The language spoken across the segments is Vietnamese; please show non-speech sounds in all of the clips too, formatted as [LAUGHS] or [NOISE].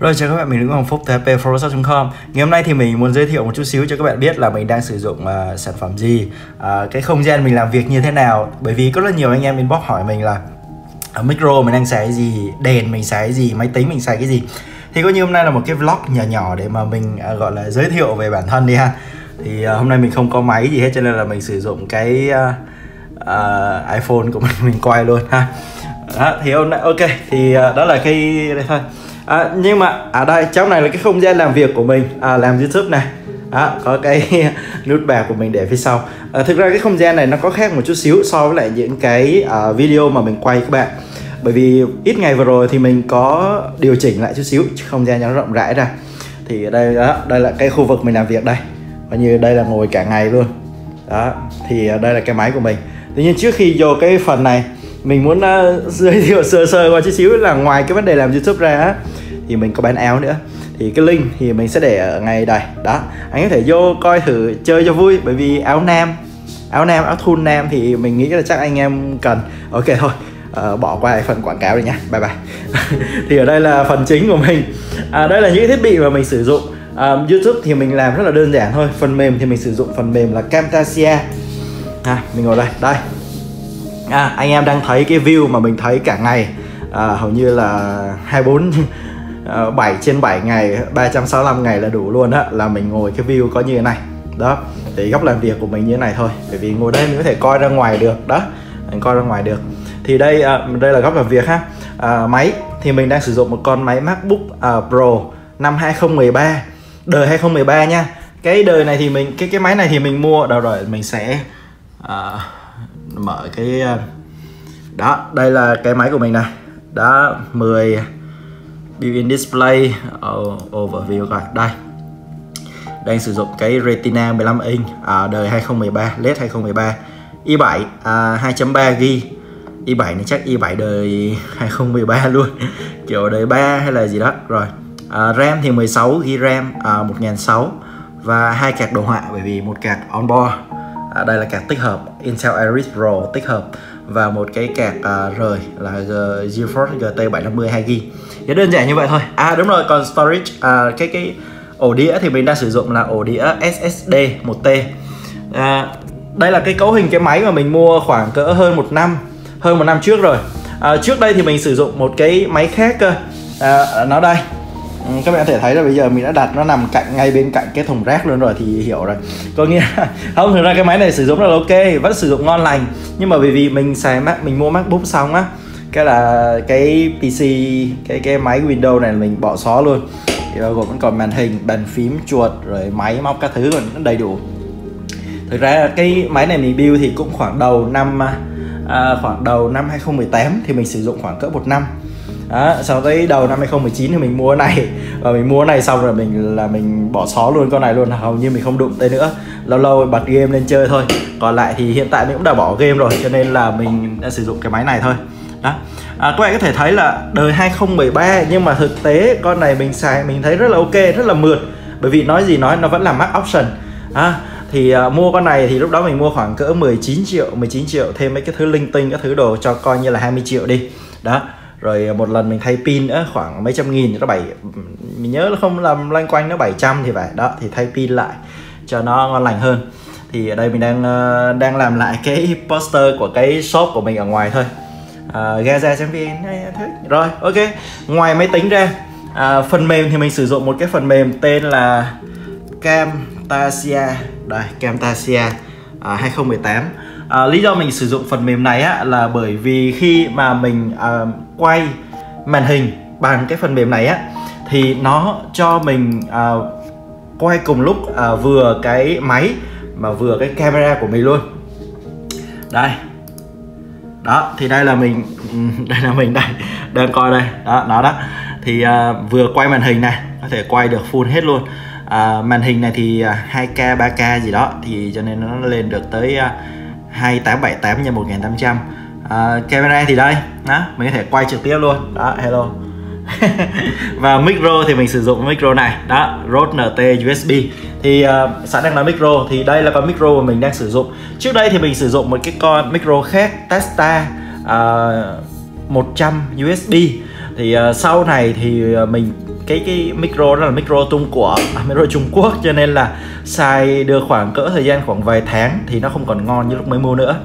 Rồi chào các bạn, mình là Hoàng Phúc từ hpforsat.com Ngày hôm nay thì mình muốn giới thiệu một chút xíu cho các bạn biết là mình đang sử dụng uh, sản phẩm gì. Uh, Cái không gian mình làm việc như thế nào. Bởi vì có rất nhiều anh em inbox hỏi mình là uh, Micro mình đang xài cái gì, đèn mình xài cái gì, máy tính mình xài cái gì? Thì có như hôm nay là một cái vlog nhỏ nhỏ để mà mình uh, gọi là giới thiệu về bản thân đi ha. Thì uh, hôm nay mình không có máy gì hết cho nên là mình sử dụng cái uh, uh, iPhone của mình [LAUGHS] mình quay luôn ha. Đó, thì hôm nay ok thì uh, đó là cái đây thôi à, nhưng mà ở đây trong này là cái không gian làm việc của mình. À, làm youtube này. Đó, có cái [LAUGHS] nút bạc của mình để phía sau. À, thực ra cái không gian này nó có khác một chút xíu so với lại những cái uh, video mà mình quay các bạn. Bởi vì ít ngày vừa rồi thì mình có điều chỉnh lại chút xíu không gian cho nó rộng rãi ra. Thì ở đây đó đây là cái khu vực mình làm việc đây. Và như đây là ngồi cả ngày luôn. Đó thì đây là cái máy của mình. Tuy nhiên trước khi vô cái phần này mình muốn uh, [LAUGHS] giới thiệu sơ sơ qua chút xíu là ngoài cái vấn đề làm youtube ra thì mình có bán áo nữa. Thì cái link thì mình sẽ để ở ngay đây. Đó anh có thể vô coi thử chơi cho vui bởi vì áo nam áo nam áo thun nam thì mình nghĩ là chắc anh em cần. Ok thôi uh, bỏ qua phần quảng cáo đi nhá. Bye bye. [LAUGHS] Thì ở đây là phần chính của mình. À, đây là những thiết bị mà mình sử dụng. Um, youtube thì mình làm rất là đơn giản thôi. Phần mềm thì mình sử dụng phần mềm là camtasia. À, mình ngồi đây. Đây à, anh em đang thấy cái view mà mình thấy cả ngày. À, hầu như là 24 7 [LAUGHS] à, trên 7 ngày 365 ngày là đủ luôn á là mình ngồi cái view có như thế này. Đó thì góc làm việc của mình như thế này thôi bởi vì ngồi đây mình có thể coi ra ngoài được đó mình coi ra ngoài được. Thì đây à, đây là góc làm việc ha. À, máy thì mình đang sử dụng một con máy MacBook à, Pro năm 2013 đời 2013 nha. Cái đời này thì mình cái cái máy này thì mình mua đâu rồi mình sẽ uh, mở cái ờ, đó đây là cái máy của mình này. Đó 10 built-in display overview rồi. Đây. Đang sử dụng cái Retina 15 inch à, đời 2013 LED 2013 i7 à, 2.3 g i7 này chắc i7 đời 2013 [LAUGHS] luôn. Kiểu đời 3 hay là gì đó. Rồi à, RAM thì 16 g RAM à, 1600 và hai card đồ họa bởi vì một card onboard à, đây là card tích hợp Intel Iris Pro tích hợp và một cái card à, rời là GeForce GT 750 2GB thì đơn giản như vậy thôi. À đúng rồi còn storage à, cái cái ổ đĩa thì mình đang sử dụng là ổ đĩa SSD 1T à, đây là cái cấu hình cái máy mà mình mua khoảng cỡ hơn một năm hơn một năm trước rồi. À, trước đây thì mình sử dụng một cái máy khác cơ. À, nó đây. Ừ, các bạn có thể thấy là bây giờ mình đã đặt nó nằm cạnh ngay bên cạnh cái thùng rác luôn rồi thì hiểu rồi. Có nghĩa [LAUGHS] không thực ra cái máy này sử dụng rất là ok vẫn sử dụng ngon lành. Nhưng mà bởi vì mình xài mac mình mua macbook xong á cái là cái pc cái cái máy windows này mình bỏ xó luôn. Thì bao gồm vẫn còn màn hình bàn phím chuột rồi máy móc các thứ còn đầy đủ. Thực ra cái máy này mình build thì cũng khoảng đầu năm à, khoảng đầu năm 2018 thì mình sử dụng khoảng cỡ một năm đó, sau tới đầu năm 2019 thì mình mua này. Và mình mua này xong rồi mình là mình bỏ xó luôn con này luôn hầu như mình không đụng tới nữa. Lâu lâu bật game lên chơi thôi. Còn lại thì hiện tại mình cũng đã bỏ game rồi cho nên là mình đã sử dụng cái máy này thôi. Đó. À, các bạn có thể thấy là đời 2013 nhưng mà thực tế con này mình xài mình thấy rất là ok rất là mượt. Bởi vì nói gì nói nó vẫn là max option. À, thì uh, mua con này thì lúc đó mình mua khoảng cỡ 19 triệu 19 triệu thêm mấy cái thứ linh tinh các thứ đồ cho coi như là 20 triệu đi. Đó rồi à, một lần mình thay pin nữa khoảng mấy trăm nghìn nó bảy mình nhớ là không làm loanh quanh nó 700 thì phải. Đó thì thay pin lại cho nó ngon lành hơn. Thì ở đây mình đang à, đang làm lại cái poster của cái shop của mình ở ngoài thôi. À, uh, gaza.vn rồi ok. Ngoài máy tính ra uh, phần mềm thì mình sử dụng một cái phần mềm tên là Camtasia. Đây Camtasia uh, 2018 à, lý do mình sử dụng phần mềm này á, là bởi vì khi mà mình à, quay màn hình bằng cái phần mềm này á thì nó cho mình à, quay cùng lúc à, vừa cái máy mà vừa cái camera của mình luôn. Đây. Đó thì đây là mình [LAUGHS] đây là mình đây đang coi đây. Đó nó đó. Thì à, vừa quay màn hình này có thể quay được full hết luôn. À, màn hình này thì à, 2k 3k gì đó thì cho nên nó lên được tới 2878 x 1800 à, camera thì đây đó mình có thể quay trực tiếp luôn. Đó hello. [LAUGHS] Và micro thì mình sử dụng micro này. Đó Rode NT USB thì uh, sẵn đang nói micro thì đây là con micro mà mình đang sử dụng. Trước đây thì mình sử dụng một cái con micro khác Testa uh, 100 USB thì uh, sau này thì uh, mình cái cái micro đó là micro Trung của, à, micro Trung Quốc cho nên là xài được khoảng cỡ thời gian khoảng vài tháng thì nó không còn ngon như lúc mới mua nữa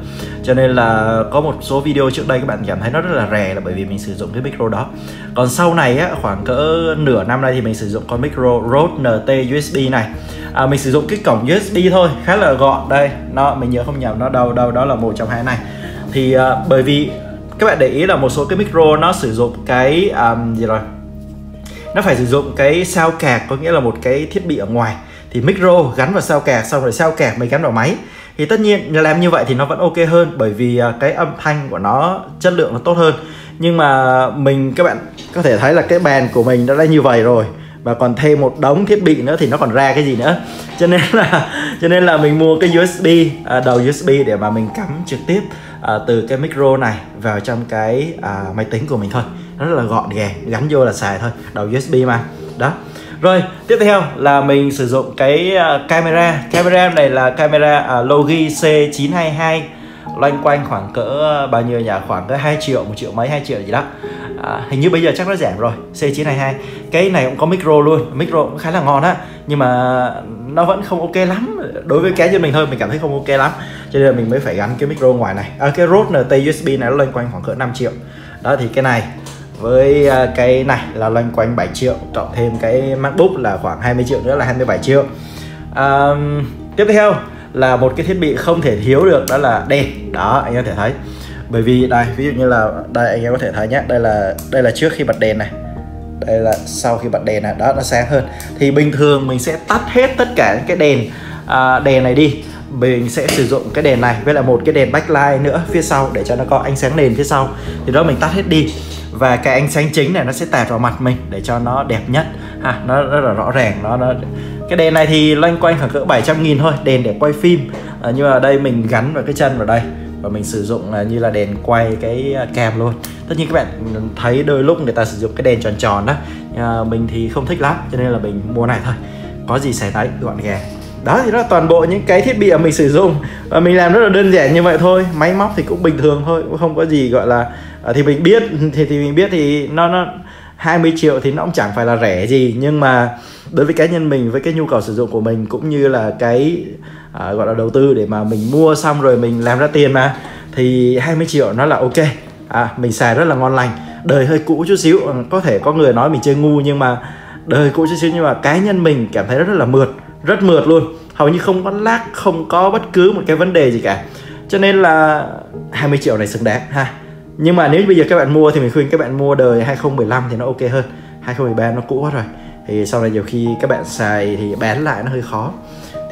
cho nên là có một số video trước đây các bạn cảm thấy nó rất là rẻ là bởi vì mình sử dụng cái micro đó. Còn sau này á khoảng cỡ nửa năm nay thì mình sử dụng con micro Rode NT USB này. À, mình sử dụng cái cổng USB thôi khá là gọn. Đây nó mình nhớ không nhầm nó đâu đâu đó là một trong hai này. Thì à, bởi vì các bạn để ý là một số cái micro nó sử dụng cái um, gì rồi? Nó phải sử dụng cái sao cạc có nghĩa là một cái thiết bị ở ngoài thì micro gắn vào sao kẹt xong rồi sao kẹt mới gắn vào máy. Thì tất nhiên làm như vậy thì nó vẫn ok hơn bởi vì à, cái âm thanh của nó chất lượng nó tốt hơn. Nhưng mà mình các bạn có thể thấy là cái bàn của mình đã như vậy rồi và còn thêm một đống thiết bị nữa thì nó còn ra cái gì nữa. Cho nên là [LAUGHS] cho nên là mình mua cái USB à, đầu USB để mà mình cắm trực tiếp à, từ cái micro này vào trong cái à, máy tính của mình thôi. Nó rất là gọn gàng gắn vô là xài thôi đầu USB mà. Đó rồi tiếp theo là mình sử dụng cái à, camera. Camera này là camera uh, Logi C922 loanh quanh khoảng cỡ à, bao nhiêu nhỉ? Khoảng cỡ 2 triệu một triệu mấy 2 triệu gì đó. À, hình như bây giờ chắc nó giảm rồi C922 cái này cũng có micro luôn micro cũng khá là ngon á. Nhưng mà nó vẫn không ok lắm. Đối với cá nhân mình thôi mình cảm thấy không ok lắm. Cho nên là mình mới phải gắn cái micro ngoài này. À, cái Rode NT USB này nó loanh quanh khoảng cỡ 5 triệu. Đó thì cái này với à, cái này là loanh quanh 7 triệu cộng thêm cái MacBook là khoảng 20 triệu nữa là 27 triệu. À, tiếp theo là một cái thiết bị không thể thiếu được đó là đèn. Đó anh em có thể thấy. Bởi vì đây ví dụ như là đây anh em có thể thấy nhé đây là đây là trước khi bật đèn này. Đây là sau khi bật đèn này đó nó sáng hơn. Thì bình thường mình sẽ tắt hết tất cả những cái đèn à, đèn này đi. Mình sẽ sử dụng cái đèn này với lại một cái đèn backlight nữa phía sau để cho nó có ánh sáng nền phía sau. Thì đó mình tắt hết đi và cái ánh sáng chính này nó sẽ tạt vào mặt mình để cho nó đẹp nhất. Ha nó rất là rõ ràng nó, nó cái đèn này thì loanh quanh khoảng cỡ 700 nghìn thôi đèn để quay phim. À, nhưng mà đây mình gắn vào cái chân vào đây và mình sử dụng là như là đèn quay cái ờ, cam luôn. Tất nhiên các bạn thấy đôi lúc người ta sử dụng cái đèn tròn tròn đó à, mình thì không thích lắm cho nên là mình mua này thôi. Có gì xài đấy gọn gàng đó thì đó là toàn bộ những cái thiết bị mà mình sử dụng. Và mình làm rất là đơn giản như vậy thôi. Máy móc thì cũng bình thường thôi cũng không có gì gọi là à, thì mình biết thì thì mình biết thì nó nó 20 triệu thì nó cũng chẳng phải là rẻ gì. Nhưng mà đối với cá nhân mình với cái nhu cầu sử dụng của mình cũng như là cái à, gọi là đầu tư để mà mình mua xong rồi mình làm ra tiền mà thì 20 triệu nó là ok. À, mình xài rất là ngon lành. Đời hơi cũ chút xíu có thể có người nói mình chơi ngu nhưng mà đời cũ chút xíu nhưng mà cá nhân mình cảm thấy rất, rất là mượt rất mượt luôn. Hầu như không có lag không có bất cứ một cái vấn đề gì cả. Cho nên là 20 triệu này xứng đáng ha. Nhưng mà nếu bây giờ các bạn mua thì mình khuyên các bạn mua đời 2015 thì nó ok hơn. 2013 nó cũ quá rồi. Thì sau này nhiều khi các bạn xài thì bán lại nó hơi khó.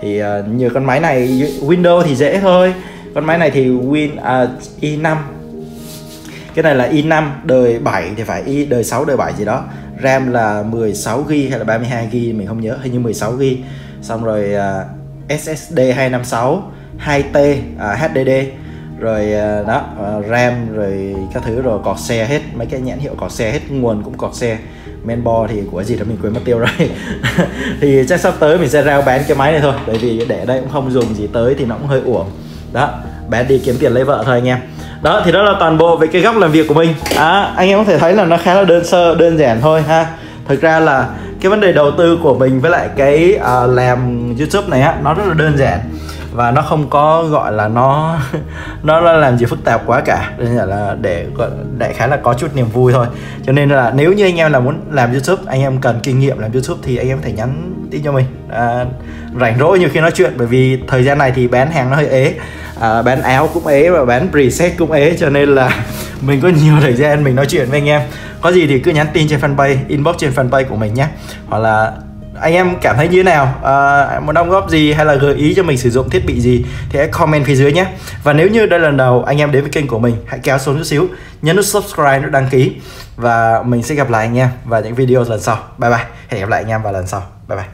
Thì ờ, uh, như con máy này Windows thì dễ thôi. Con máy này thì Win à, uh, i5 cái này là i5 đời 7 thì phải i đời 6 đời 7 gì đó. RAM là 16 GB hay là 32 GB mình không nhớ hình như 16 GB xong rồi uh, SSD 256 2T uh, HDD rồi uh, đó uh, RAM rồi các thứ rồi cọt xe hết mấy cái nhãn hiệu cọt xe hết nguồn cũng cọt xe. Menbo thì của gì đó mình quên mất tiêu rồi. [LAUGHS] Thì chắc sắp tới mình sẽ rao bán cái máy này thôi bởi vì để đây cũng không dùng gì tới thì nó cũng hơi uổng. Đó bán đi kiếm tiền lấy vợ thôi anh em. Đó thì đó là toàn bộ về cái góc làm việc của mình. À, anh em có thể thấy là nó khá là đơn sơ đơn giản thôi ha. Thực ra là cái vấn đề đầu tư của mình với lại cái uh, làm youtube này á nó rất là đơn giản và nó không có gọi là [LAUGHS] nó nó làm gì phức tạp quá cả. Nên là để đại khái là có chút niềm vui thôi. Cho nên là nếu như anh em là muốn làm youtube anh em cần kinh nghiệm làm youtube thì anh em có thể nhắn tin cho mình. À, rảnh rỗi nhiều khi nói chuyện bởi vì thời gian này thì bán hàng nó hơi ế. À, bán áo cũng ế và bán preset cũng ế cho nên là [LAUGHS] mình có nhiều thời gian mình nói chuyện với anh em. Có gì thì cứ nhắn tin trên fanpage inbox trên fanpage của mình nhé. Hoặc là anh em cảm thấy như thế nào? À, muốn đóng góp gì hay là gợi ý cho mình sử dụng thiết bị gì thì hãy comment phía dưới nhé. Và nếu như đây là lần đầu anh em đến với kênh của mình hãy kéo xuống chút xíu nhấn nút subscribe nút đăng ký và mình sẽ gặp lại anh em vào những video lần sau. Bye bye. Hẹn gặp lại anh em vào lần sau. Bye bye.